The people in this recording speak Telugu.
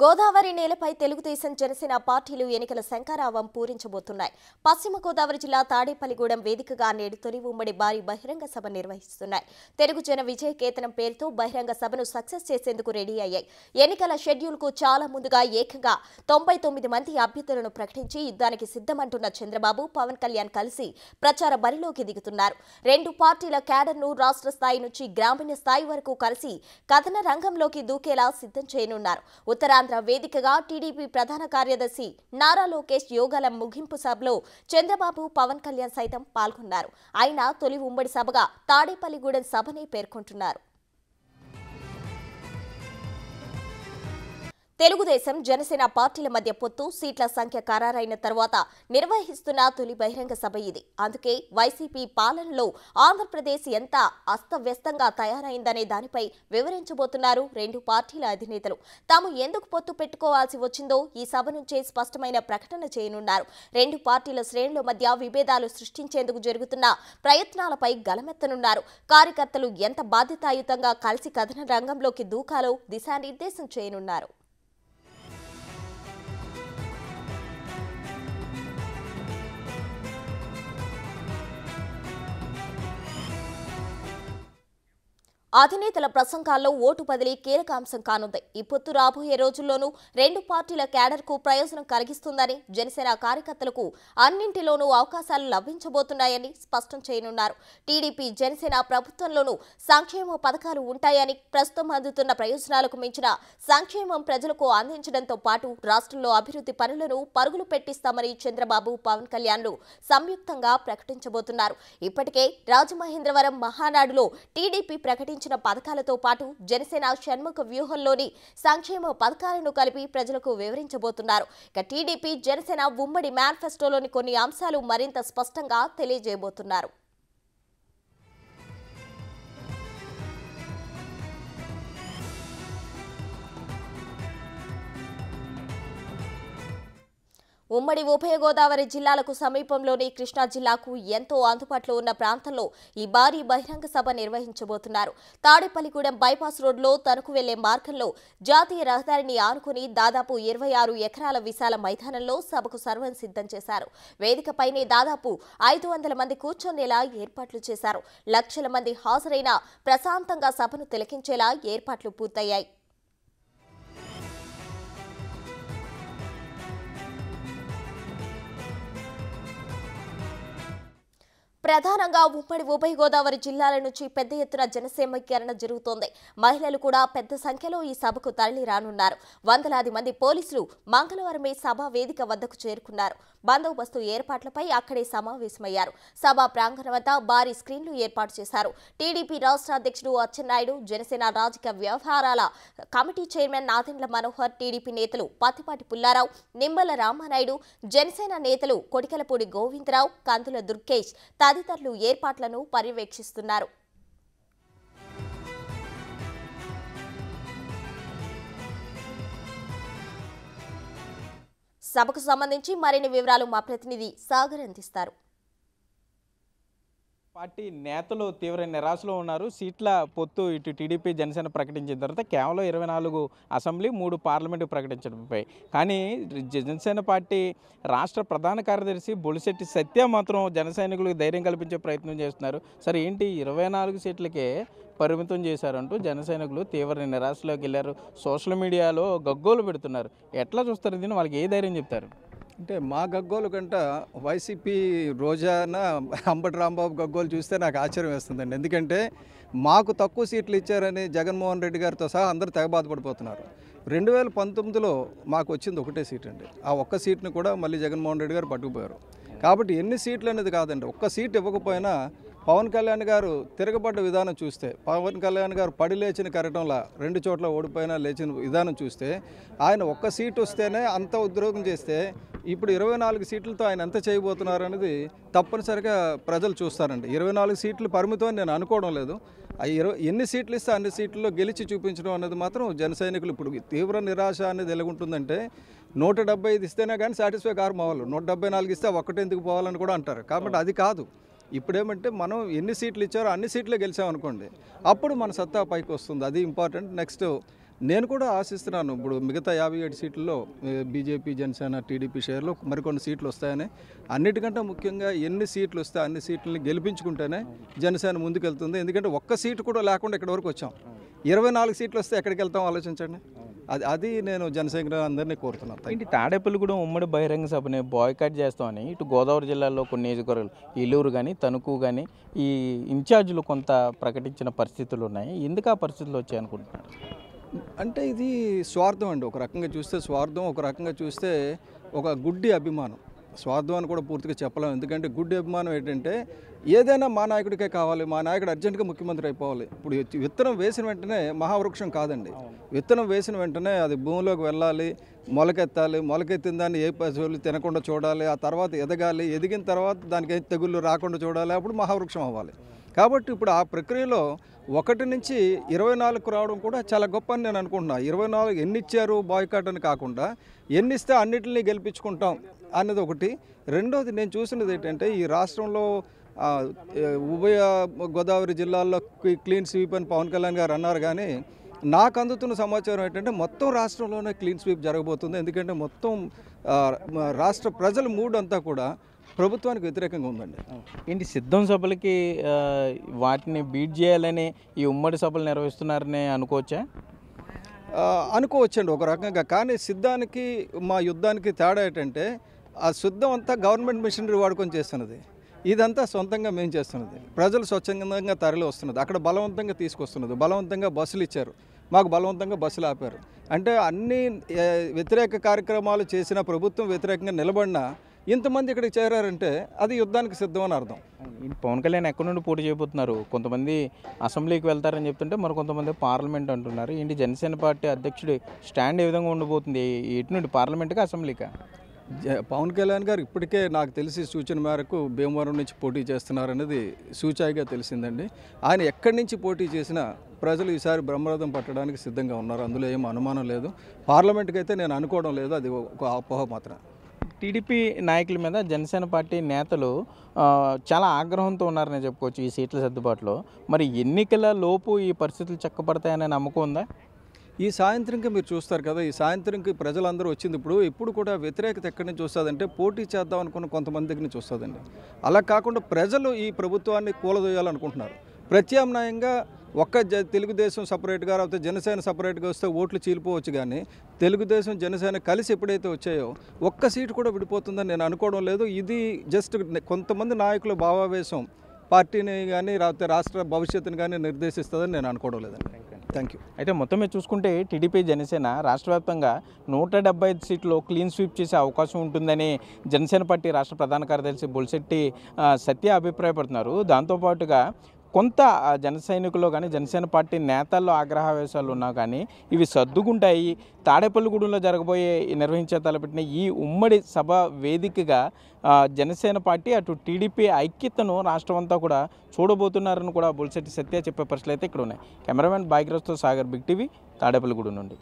గోదావరి నేలపై తెలుగుదేశం జనసేన పార్టీలు ఎన్నికల శంఖారావం పూరించబోతున్నాయి. పశ్చిమ గోదావరి జిల్లా తాడేపల్లిగూడెం వేదికగా నేడు తొలి ఉమ్మడి భారీ బహిరంగ సభ నిర్వహిస్తున్నాయి. తెలుగు జన విజయ కేతనం పేరుతో బహిరంగ సభను సక్సెస్ చేసేందుకు రెడీ అయ్యాయి. ఎన్నికల షెడ్యూల్కు చాలా ముందుగా ఏకంగా తొంభై తొమ్మిది మంది అభ్యర్థులను ప్రకటించి యుద్ధానికి సిద్ధమంటున్న చంద్రబాబు పవన్ కళ్యాణ్ కలిసి ప్రచార బరిలోకి దిగుతున్నారు. రెండు పార్టీల క్యాడర్ను రాష్ట్ర స్థాయి నుంచి గ్రామీణ స్థాయి వరకు కలిసి కథన రంగంలోకి దూకేలా సిద్ధం చేయనున్నారు. ఉత్తరాంధ్ర వేదికగా టీడీపీ ప్రధాన కార్యదర్శి నారా లోకేష్ యోగాల ముగింపు సభలో చంద్రబాబు పవన్ కళ్యాణ్ సైతం పాల్గొన్నారు. ఆయన తొలి ఉమ్మడి సభగా తాడేపల్లిగూడెం సభని పేర్కొంటున్నారు. తెలుగుదేశం జనసేన పార్టీల మధ్య పొత్తు సీట్ల సంఖ్య ఖరారైన తర్వాత నిర్వహిస్తున్న తొలి బహిరంగ సభ ఇది. అందుకే వైసీపీ పాలనలో ఆంధ్రప్రదేశ్ ఎంత అస్తవ్యస్తంగా తయారైందనే దానిపై వివరించబోతున్నారు రెండు పార్టీల అధినేతలు. తాము ఎందుకు పొత్తు పెట్టుకోవాల్సి వచ్చిందో ఈ సభ నుంచే స్పష్టమైన ప్రకటన చేయనున్నారు. రెండు పార్టీల శ్రేణుల మధ్య విభేదాలు సృష్టించేందుకు జరుగుతున్న ప్రయత్నాలపై గలమెత్తనున్నారు. కార్యకర్తలు ఎంత బాధ్యతాయుతంగా కలిసి కథన రంగంలోకి దూకాలో దిశానిర్దేశం చేయనున్నారు. అధినేతల ప్రసంగాల్లో ఓటు బదిలీ కీలక అంశం కానుంది. ఈ పొత్తు రాబోయే రోజుల్లోనూ రెండు పార్టీల క్యాడర్కు ప్రయోజనం కలిగిస్తుందని జనసేన కార్యకర్తలకు అన్నింటిలోనూ అవకాశాలు లభించబోతున్నాయని స్పష్టం చేయనున్నారు. టీడీపీ జనసేన ప్రభుత్వంలోనూ సంక్షేమ పథకాలు ఉంటాయని ప్రస్తుతం అందుతున్న ప్రయోజనాలకు మించిన సంక్షేమం ప్రజలకు అందించడంతో పాటు రాష్ట్రంలో అభివృద్ధి పనులను పరుగులు పెట్టిస్తామని చంద్రబాబు పవన్ కళ్యాణ్లు సంయుక్తంగా ప్రకటించబోతున్నారు. ఇప్పటికే రాజమహేంద్రవరం మహానాడులో టీడీపీ ప్రకటించిన పథకాలతో పాటు జనసేన షణ్ముఖ వ్యూహంలోని సంక్షేమ పథకాలను కలిపి ప్రజలకు వివరించబోతున్నారు. ఇక టీడీపీ జనసేన ఉమ్మడి మేనిఫెస్టోలోని కొన్ని అంశాలు మరింత స్పష్టంగా తెలియజేయబోతున్నారు. ఉమ్మడి ఉభయ గోదావరి జిల్లాలకు సమీపంలోని కృష్ణా జిల్లాకు ఎంతో అందుబాటులో ఉన్న ప్రాంతంలో ఈ భారీ బహిరంగ సభ నిర్వహించబోతున్నారు. తాడేపల్లిగూడెం బైపాస్ రోడ్లో తణుకు వెళ్ళే మార్గంలో జాతీయ రహదారిని ఆనుకుని దాదాపు ఇరవై ఆరు ఎకరాల విశాల మైదానంలో సభకు సర్వం సిద్ధం చేశారు. వేదికపైనే దాదాపు ఐదు వందల మంది కూర్చొనేలా ఏర్పాట్లు చేశారు. లక్షల మంది హాజరైన ప్రశాంతంగా సభను తిలకించేలా ఏర్పాట్లు పూర్తయ్యాయి. ప్రధానంగా ఉమ్మడి ఉభయ గోదావరి జిల్లాల నుంచి పెద్ద ఎత్తున జనసేమీకరణ జరుగుతోంది. మహిళలు కూడా పెద్ద సంఖ్యలో ఈ సభకు తరలి రానున్నారు. వందలాది మంది పోలీసులు మంగళవారమే సభా వేదిక వద్దకు చేరుకున్నారు. బందోబస్తు ఏర్పాట్లపై అక్కడే సమావేశమయ్యారు. సభ ప్రాంగణం వద్ద భారీ స్క్రీన్లు ఏర్పాటు చేశారు. టీడీపీ రాష్ట్ర అధ్యక్షుడు అచ్చెన్నాయుడు జనసేన రాజకీయ వ్యవహారాల committee chairman Nadendla Manohar TDP నేతలు పత్తిపాటి పుల్లారావు నిమ్మల రామానాయుడు జనసేన నేతలు కొడికలపూడి గోవిందరావు కందుల దుర్గేష్ తదితరులు తదితరులు ఏర్పాట్లను పర్యవేక్షిస్తున్నారు. సభకు సంబంధించి మరిన్ని వివరాలు మా ప్రతినిధి సాగర్ అందిస్తారు. పార్టీ నేతలు తీవ్ర నిరాశలో ఉన్నారు. సీట్ల పొత్తు ఇటు టీడీపీ జనసేన ప్రకటించిన తర్వాత కేవలం ఇరవై నాలుగు అసెంబ్లీ మూడు పార్లమెంటు ప్రకటించడంపై. కానీ జనసేన పార్టీ రాష్ట్ర ప్రధాన కార్యదర్శి బొలిశెట్టి సత్య మాత్రం జనసైనికులకు ధైర్యం కల్పించే ప్రయత్నం చేస్తున్నారు. సరే ఏంటి ఇరవై నాలుగు సీట్లకే పరిమితం చేశారంటూ జనసైనికులు తీవ్ర నిరాశలోకి వెళ్ళారు. సోషల్ మీడియాలో గగ్గోలు పెడుతున్నారు. ఎట్లా చూస్తారు దీన్ని? వాళ్ళకి ఏ ధైర్యం చెప్తారు? అంటే మా గగ్గోలు కంట వైసీపీ రోజాన అంబటి రాంబాబు గగ్గోలు చూస్తే నాకు ఆశ్చర్యం వేస్తుందండి. ఎందుకంటే మాకు తక్కువ సీట్లు ఇచ్చారని జగన్మోహన్ రెడ్డి గారితో సహా అందరూ తెగ బాధపడిపోతున్నారు. రెండు వేల పంతొమ్మిదిలో మాకు వచ్చింది ఒకటే సీట్ అండి. ఆ ఒక్క సీట్ని కూడా మళ్ళీ జగన్మోహన్ రెడ్డి గారు పట్టుకుపోయారు. కాబట్టి ఎన్ని సీట్లు అనేది కాదండి. ఒక్క సీట్ ఇవ్వకపోయినా పవన్ కళ్యాణ్ గారు తిరగబడ్డ విధానం చూస్తే పవన్ కళ్యాణ్ గారు పడి లేచిన కరటంలా రెండు చోట్ల ఓడిపోయినా లేచిన విధానం చూస్తే ఆయన ఒక్క సీట్ వస్తేనే అంత ఉద్యోగం చేస్తే ఇప్పుడు ఇరవై నాలుగు సీట్లతో ఆయన ఎంత చేయబోతున్నారు అనేది తప్పనిసరిగా ప్రజలు చూస్తారండి. ఇరవై నాలుగు సీట్లు పరిమితం అని నేను అనుకోవడం లేదు. ఆ ఇరవై ఎన్ని సీట్లు ఇస్తే అన్ని సీట్లలో గెలిచి చూపించడం అనేది మాత్రం జన సైనికులు ఇప్పుడు తీవ్ర నిరాశ అనేది ఎలాగుంటుందంటే నూట డెబ్బై ఐదు ఇస్తేనే కానీ సాటిస్ఫై కారు మావాళ్ళు నూట డెబ్బై నాలుగు ఇస్తే ఒక్కటి ఎందుకు పోవాలని కూడా అంటారు. కాబట్టి అది కాదు. ఇప్పుడేమంటే మనం ఎన్ని సీట్లు ఇచ్చారో అన్ని సీట్లే గెలిచామనుకోండి అప్పుడు మన సత్తా పైకి వస్తుంది. అది ఇంపార్టెంట్ నెక్స్ట్ నేను కూడా ఆశిస్తున్నాను. ఇప్పుడు మిగతా యాభై ఏడు సీట్లలో బీజేపీ జనసేన టీడీపీ షేర్లో మరికొన్ని సీట్లు వస్తాయని అన్నిటికంటే ముఖ్యంగా ఎన్ని సీట్లు వస్తే అన్ని సీట్లని గెలిపించుకుంటేనే జనసేన ముందుకెళ్తుంది. ఎందుకంటే ఒక్క సీటు కూడా లేకుండా ఇక్కడి వరకు వచ్చాం. ఇరవై నాలుగు సీట్లు వస్తే ఎక్కడికి వెళ్తాం ఆలోచించండి. అది అది నేను జనసేన అందరినీ కోరుతున్నాను. Thank you. ఏంటి తాడేపల్లిగూడెం ఉమ్మడి బహిరంగ సభని బాయ్కాట్ చేస్తామని ఇటు గోదావరి జిల్లాలో కొన్ని నియోజకవర్గాలు ఏలూరు కానీ తణుకు కానీ ఈ ఇన్ఛార్జీలు కొంత ప్రకటించిన పరిస్థితులు ఉన్నాయి. ఎందుకు ఆ పరిస్థితులు వచ్చాయనుకుంటున్నాను అంటే ఇది స్వార్థం అండి. ఒక రకంగా చూస్తే స్వార్థం ఒక రకంగా చూస్తే ఒక గుడ్డి అభిమానం. స్వార్థం అని కూడా పూర్తిగా చెప్పలేము ఎందుకంటే గుడ్డి అభిమానం ఏంటంటే ఏదైనా మా నాయకుడికే కావాలి మా నాయకుడు అర్జెంటుగా ముఖ్యమంత్రి అయిపోవాలి. ఇప్పుడు విత్తనం వేసిన వెంటనే మహావృక్షం కాదండి. విత్తనం వేసిన వెంటనే అది భూమిలోకి వెళ్ళాలి మొలకెత్తాలి మొలకెత్తిన దాన్ని ఏ పశువులు తినకుండా చూడాలి ఆ తర్వాత ఎదగాలి ఎదిగిన తర్వాత దానికి తెగుళ్ళు రాకుండా చూడాలి అప్పుడు మహావృక్షం అవ్వాలి. కాబట్టి ఇప్పుడు ఆ ప్రక్రియలో ఒకటి నుంచి ఇరవై నాలుగు రావడం కూడా చాలా గొప్ప అని నేను అనుకుంటున్నా. ఇరవై నాలుగు ఎన్ని ఇచ్చారు బాయ్కాట్ అని కాకుండా ఎన్ని ఇస్తే అన్నిటిని గెలిపించుకుంటాం అన్నది ఒకటి. రెండోది నేను చూసినది ఏంటంటే ఈ రాష్ట్రంలో ఉభయ గోదావరి జిల్లాల్లో క్లీన్ స్వీప్ అని పవన్ కళ్యాణ్ గారు అన్నారు కానీ నాకు అందుతున్న సమాచారం ఏంటంటే మొత్తం రాష్ట్రంలోనే క్లీన్ స్వీప్ జరగబోతుంది. ఎందుకంటే మొత్తం రాష్ట్ర ప్రజల మూడ్ అంతా కూడా ప్రభుత్వానికి వ్యతిరేకంగా ఉందండి. ఏంటి సిద్ధం సభలకి వాటిని బీట్ చేయాలని ఈ ఉమ్మడి సభలు నిర్వహిస్తున్నారని అనుకోవచ్చా? అనుకోవచ్చండి ఒక రకంగా. కానీ సిద్ధానికి మా యుద్ధానికి తేడా ఏంటంటే ఆ సిద్ధం అంతా గవర్నమెంట్ మిషనరీ వాడుకొని చేస్తున్నది. ఇదంతా సొంతంగా మేము చేస్తున్నది. ప్రజలు స్వచ్ఛందంగా తరలి వస్తున్నది. అక్కడ బలవంతంగా తీసుకొస్తున్నది. బలవంతంగా బస్సులు ఇచ్చారు. మాకు బలవంతంగా బస్సులు ఆపారు. అంటే అన్ని వ్యతిరేక కార్యక్రమాలు చేసిన ప్రభుత్వం వ్యతిరేకంగా నిలబడినా ఇంతమంది ఇక్కడికి చేరారంటే అది యుద్ధానికి సిద్ధం అని అర్థం పవన్ కళ్యాణ్ ఎక్కడి నుండి పోటీ చేయబోతున్నారు? కొంతమంది అసెంబ్లీకి వెళ్తారని చెప్తుంటే మరి కొంతమంది పార్లమెంట్ అంటున్నారు. ఏంటి జనసేన పార్టీ అధ్యక్షుడి స్టాండ్ ఏ విధంగా ఉండబోతుంది? ఎటు నుండి పార్లమెంట్గా అసెంబ్లీకా? జ- పవన్ కళ్యాణ్ గారు ఇప్పటికే నాకు తెలిసి సూచన మేరకు భీమవరం నుంచి పోటీ చేస్తున్నారనేది సూచాయిగా తెలిసిందండి. ఆయన ఎక్కడి నుంచి పోటీ చేసినా ప్రజలు ఈసారి బ్రహ్మరథం పట్టడానికి సిద్ధంగా ఉన్నారు. అందులో ఏం అనుమానం లేదు. పార్లమెంట్కి అయితే నేను అనుకోవడం లేదు. అది ఒక అపోహ మాత్రం. టీడీపీ నాయకుల మీద జనసేన పార్టీ నేతలు చాలా ఆగ్రహంతో ఉన్నారని చెప్పుకోవచ్చు ఈ సీట్ల సర్దుబాటులో. మరి ఎన్నికల లోపు ఈ పరిస్థితులు చక్కబడతాయనే నమ్మకం ఉందా? ఈ సాయంత్రంకి మీరు చూస్తారు కదా ఈ సాయంత్రంకి ప్రజలందరూ వచ్చింది ఇప్పుడు ఇప్పుడు కూడా వ్యతిరేకత ఎక్కడి నుంచి వస్తుందంటే పోటీ చేద్దాం అనుకున్న కొంతమంది దగ్గర నుంచి వస్తుందండి. అలా కాకుండా ప్రజలు ఈ ప్రభుత్వాన్ని కూలదోయాలనుకుంటున్నారు. ప్రత్యామ్నాయంగా ఒక్క జ తెలుగుదేశం సపరేట్గా లేకపోతే జనసేన సపరేట్గా వస్తే ఓట్లు చీలిపోవచ్చు కానీ తెలుగుదేశం జనసేన కలిసి ఎప్పుడైతే వచ్చాయో ఒక్క సీటు కూడా విడిపోతుందని నేను అనుకోవడం లేదు. ఇది జస్ట్ కొంతమంది నాయకుల భావావేశం. పార్టీని కానీ లేకపోతే రాష్ట్ర భవిష్యత్తుని కానీ నిర్దేశిస్తుందని నేను అనుకోవడం లేదండి. థ్యాంక్ యూ అయితే మొత్తం మీద చూసుకుంటే టీడీపీ జనసేన రాష్ట్ర వ్యాప్తంగా నూట డెబ్బై ఐదు సీట్లు క్లీన్ స్వీప్ చేసే అవకాశం ఉంటుందని జనసేన పార్టీ రాష్ట్ర ప్రధాన కార్యదర్శి బొలిశెట్టి సత్య అభిప్రాయపడుతున్నారు. దాంతోపాటుగా కొంత జన సైనికులు కానీ జనసేన పార్టీ నేతల్లో ఆగ్రహావేశాలు ఉన్నా కానీ ఇవి సర్దుకుంటాయి. తాడేపల్లిగూడెంలో జరగబోయే నిర్వహించే తలపెట్టిన ఈ ఉమ్మడి సభ వేదికగా జనసేన పార్టీ అటు టీడీపీ ఐక్యతను రాష్ట్రం అంతా కూడా చూడబోతున్నారని కూడా బొలిశెట్టి సత్య చెప్పే పరిస్థితులు అయితే ఇక్కడ ఉన్నాయి కెమెరామెన్ బాగ్రస్తో సాగర్ బిగ్ టీవీ తాడేపల్లిగూడెం నుండి.